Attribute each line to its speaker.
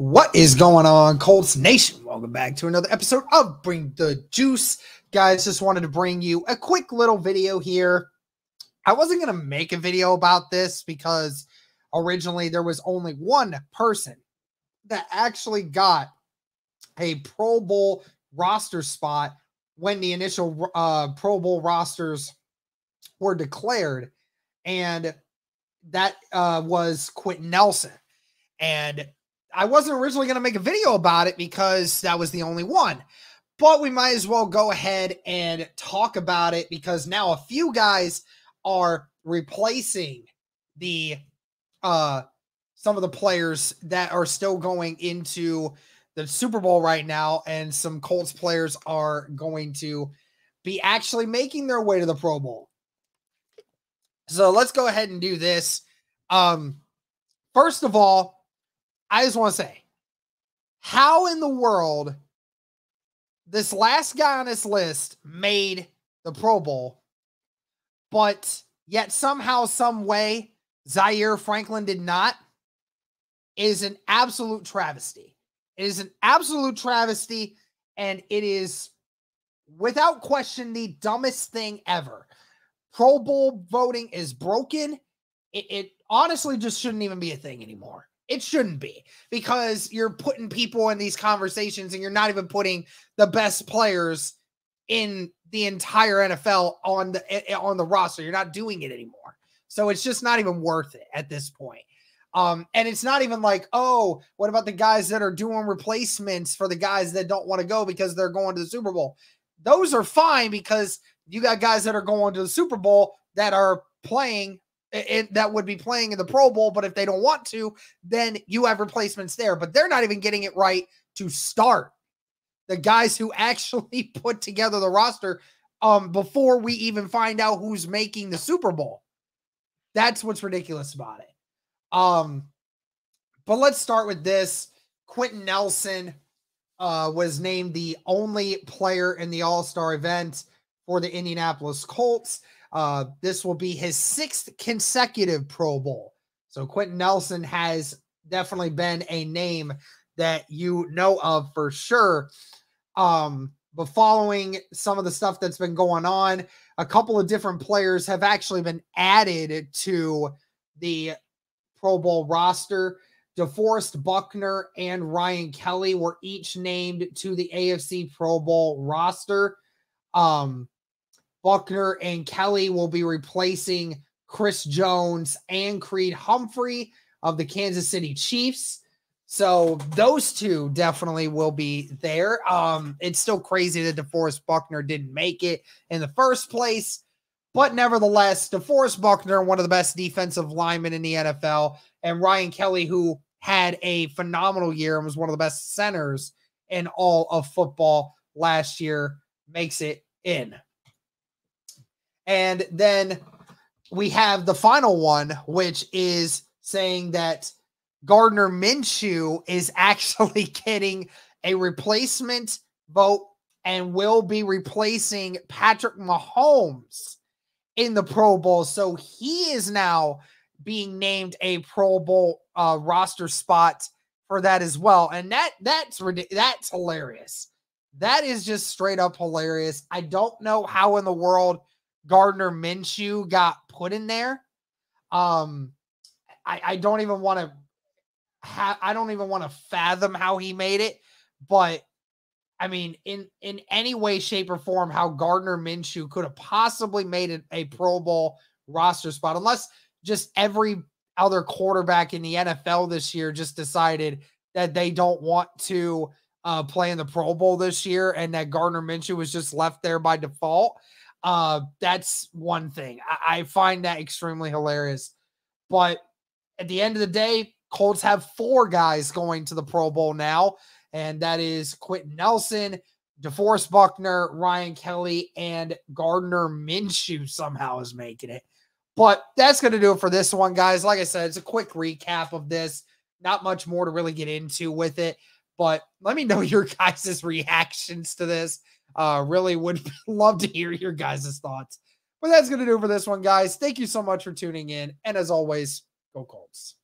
Speaker 1: What is going on, Colts Nation? Welcome back to another episode of Bring the Juice. Guys, just wanted to bring you a quick little video here. I wasn't going to make a video about this because originally there was only one person that actually got a Pro Bowl roster spot when the initial uh, Pro Bowl rosters were declared. And that uh, was Quenton Nelson. And I wasn't originally going to make a video about it because that was the only one. But we might as well go ahead and talk about it because now a few guys are replacing the uh some of the players that are still going into the Super Bowl right now and some Colts players are going to be actually making their way to the Pro Bowl. So let's go ahead and do this. Um first of all, I just want to say, how in the world this last guy on this list made the Pro Bowl, but yet somehow, some way, Zaire Franklin did not, is an absolute travesty. It is an absolute travesty, and it is without question the dumbest thing ever. Pro Bowl voting is broken. It, it honestly just shouldn't even be a thing anymore. It shouldn't be because you're putting people in these conversations and you're not even putting the best players in the entire NFL on the eh, eh, on the roster. You're not doing it anymore. So it's just not even worth it at this point. Um, and it's not even like, oh, what about the guys that are doing replacements for the guys that don't want to go because they're going to the Super Bowl? Those are fine because you got guys that are going to the Super Bowl that are playing it, that would be playing in the Pro Bowl. But if they don't want to, then you have replacements there. But they're not even getting it right to start. The guys who actually put together the roster um, before we even find out who's making the Super Bowl. That's what's ridiculous about it. Um, but let's start with this. Quenton Nelson uh, was named the only player in the All Star event for the Indianapolis Colts. Uh, this will be his sixth consecutive Pro Bowl. So Quenton Nelson has definitely been a name that you know of for sure. Um, but following some of the stuff that's been going on, a couple of different players have actually been added to the Pro Bowl roster. DeForest Buckner and Ryan Kelly were each named to the AFC Pro Bowl roster. Um, Buckner and Kelly will be replacing Chris Jones and Creed Humphrey of the Kansas City Chiefs. So those two definitely will be there. Um, it's still crazy that DeForest Buckner didn't make it in the first place, but nevertheless, DeForest Buckner, one of the best defensive linemen in the NFL, and Ryan Kelly, who had a phenomenal year and was one of the best centers in all of football last year, makes it in. And then we have the final one, which is saying that Gardner Minshew is actually getting a replacement vote and will be replacing Patrick Mahomes in the Pro Bowl. So he is now being named a Pro Bowl uh, roster spot for that as well. And that that's that's hilarious. That is just straight up hilarious. I don't know how in the world Gardner Minshew got put in there. Um, I, I don't even want to have I don't even want to fathom how he made it, but I mean, in in any way, shape, or form, how Gardner Minshew could have possibly made it a Pro Bowl roster spot, unless just every other quarterback in the NFL this year just decided that they don't want to uh, play in the Pro Bowl this year, and that Gardner Minshew was just left there by default. Uh, that's one thing. I, I find that extremely hilarious. But at the end of the day, Colts have four guys going to the Pro Bowl now, and that is Quenton Nelson, DeForest Buckner, Ryan Kelly, and Gardner Minshew somehow is making it. But that's going to do it for this one, guys. Like I said, it's a quick recap of this. Not much more to really get into with it. But let me know your guys' reactions to this. Uh, really would love to hear your guys' thoughts. But that's going to do for this one, guys. Thank you so much for tuning in. And as always, go Colts.